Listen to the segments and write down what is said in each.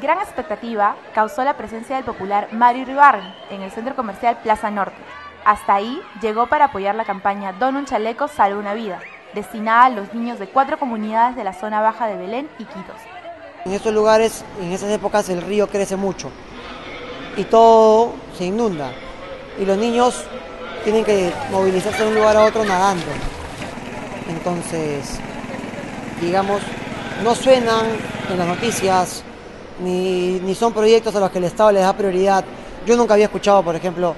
Gran expectativa causó la presencia del popular Mario Ribarren en el centro comercial Plaza Norte. Hasta ahí llegó para apoyar la campaña Don un chaleco, salva una vida, destinada a los niños de cuatro comunidades de la zona baja de Belén y Quitos. En estos lugares, en esas épocas, el río crece mucho y todo se inunda. Y los niños tienen que movilizarse de un lugar a otro nadando. Entonces, digamos, no suenan en las noticias, ni, ni son proyectos a los que el Estado les da prioridad. Yo nunca había escuchado, por ejemplo,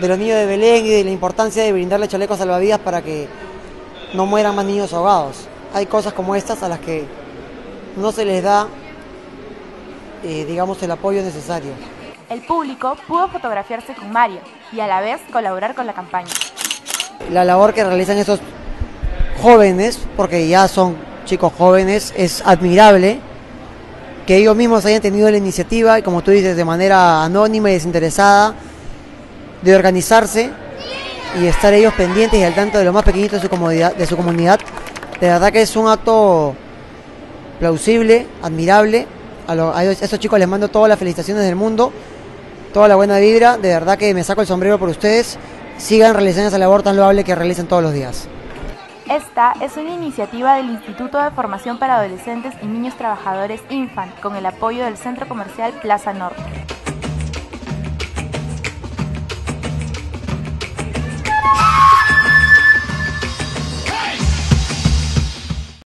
de los niños de Belén y de la importancia de brindarle chalecos salvavidas para que no mueran más niños ahogados. Hay cosas como estas a las que no se les da, eh, digamos, el apoyo necesario. El público pudo fotografiarse con Mario y a la vez colaborar con la campaña. La labor que realizan estos jóvenes, porque ya son chicos jóvenes, es admirable que ellos mismos hayan tenido la iniciativa y como tú dices, de manera anónima y desinteresada, de organizarse y estar ellos pendientes y al tanto de lo más pequeñito de su, comunidad, de su comunidad. De verdad que es un acto plausible, admirable. A, lo, a esos chicos les mando todas las felicitaciones del mundo, toda la buena vibra. De verdad que me saco el sombrero por ustedes. Sigan realizando esa labor tan loable que realizan todos los días. Esta es una iniciativa del Instituto de Formación para Adolescentes y Niños Trabajadores Infant con el apoyo del Centro Comercial Plaza Norte.